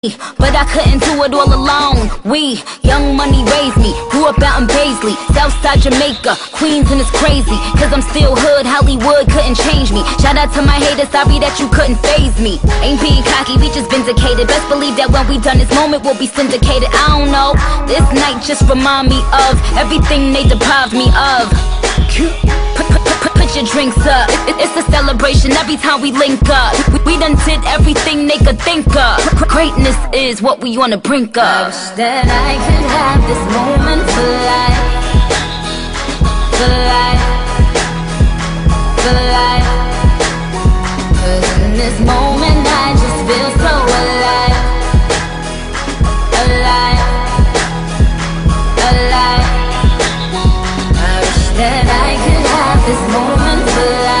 But I couldn't do it all alone. We, young money raised me. Grew up out in Baisley, Southside Jamaica, Queens, and it's crazy. Cause I'm still hood, Hollywood couldn't change me. Shout out to my haters, sorry that you couldn't faze me. Ain't being cocky, we just vindicated. Best believe that when we done this moment, we'll be syndicated. I don't know. This night just remind me of everything they deprived me of. Put, put, put, put your drinks up. It's a celebration every time we link up. We, we done did everything thing they could think of. Greatness is what we on the brink of. I wish that I could have this moment for life. For life. For life. Cause in this moment I just feel so alive. Alive. Alive. I wish that I could have this moment for life.